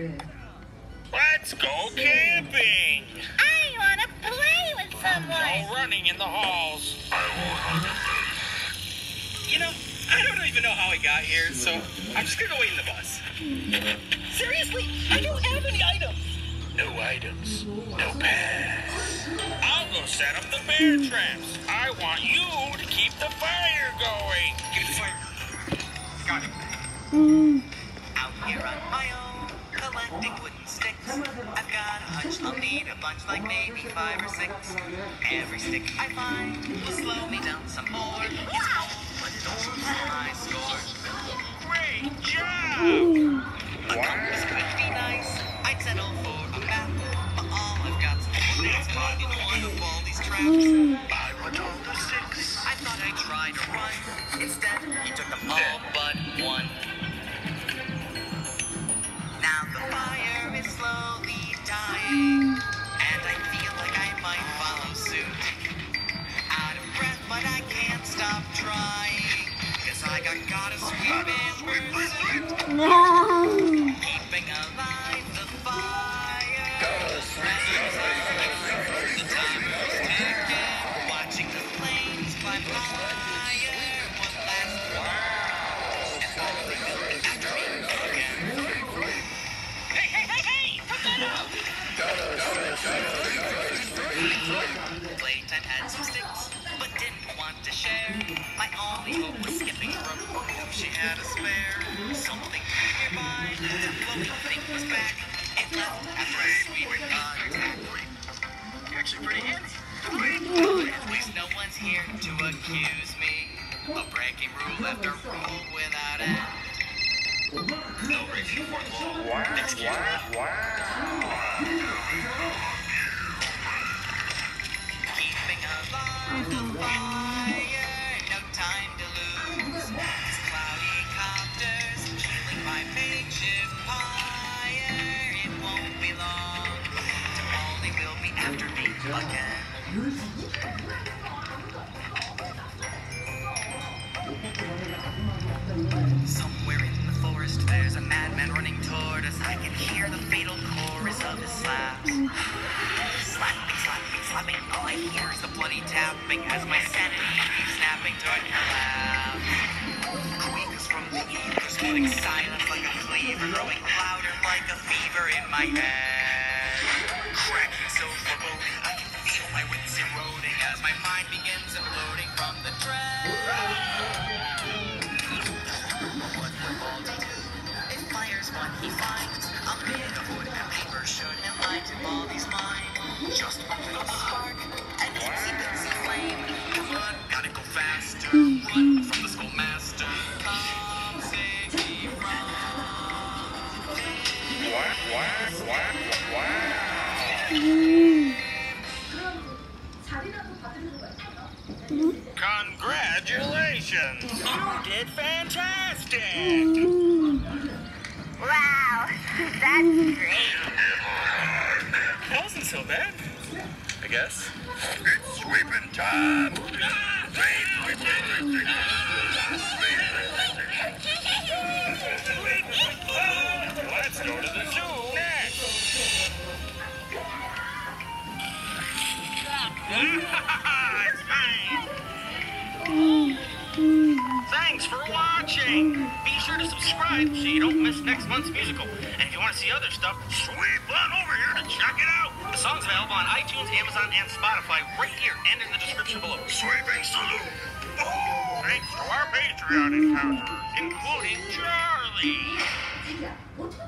Let's go camping. I want to play with No someone. running in the halls. You know, I don't even know how I got here, so I'm just gonna wait in the bus. Seriously, I don't have any items. No items. No pass. I'll go set up the bear traps. I want you to keep the fire going. Give me the fire. Got it. Out here on my own, collecting wooden sticks. I've got a hunch I'll need a bunch, like maybe five or six. Every stick I find will slow me down some more. It's cold, but it all my score. Great job. A compass could be nice. I'd settle for a map, but all I've got's bullets caught in one of all these traps. I want all the six. I thought I'd try to run. Instead, he took them all stop trying. Cause I got gotta sweep Skipping rope. If she had a spare, something nearby. The thing was back. It left a sweet. You're actually pretty handy. At least no one's here to accuse me of breaking rule after rule without end. No reaching for the wall. Excuse me. Keeping alive Somewhere in the forest, there's a madman running toward us. I can hear the fatal chorus of his slaps. Slapping, slapping, slapping. All I hear is the bloody tapping as my sanity keeps snapping toward collapse. Squeaks from the ethers, getting silent like a cleaver, growing louder like a fever in my head. As mind begins imploding from the dread. What will Baldi do if fire's what he finds? A bit of wood and paper should enlighten Baldi's mind. Just one little spark, an itsy bitsy flame. Come on, gotta go faster. Hmm. Run from the schoolmaster. Come save me from quack. Congratulations! You did fantastic! Wow, that's great. That wasn't so bad. I guess. It's sweeping time! Let's subscribe so you don't miss next month's musical. And if you want to see other stuff, sweep on over here to check it out! The song's available on iTunes, Amazon, and Spotify right here and in the description below. Sweeping salute! Thanks to our Patreon encounters, including Charlie!